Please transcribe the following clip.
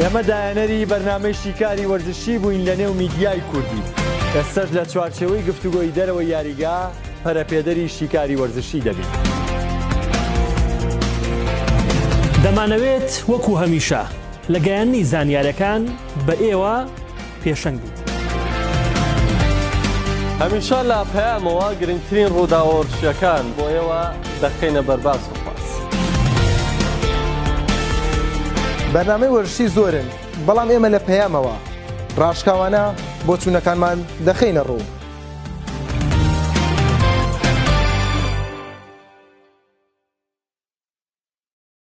ئێمە دایەنەری بەرنامەی شیکاری وەرزشی بووین لە نێو میدیای کوردی ئێستەش لە چوارچێوەی گفتوگۆی دەرەوەی یاریگا پەرەپێدەری شیکاری وەرزشی دەبین. دەمانەوێت وەکو هەمیشە لە گەیاندنی زانیارەکان بە ئێوە، پێشەنگ بیت. هەمیشە لە پەیامەوە گرنگترین ڕووداوە ورچییەکان بۆ ئێوە دەخەینە بەرباس و خواست. بەرنامەی وەرشی زۆرن بەڵام ئێمە لە پەیامەوە ڕاشکاوانە بۆچوونەکانمان دەخەینە ڕوو.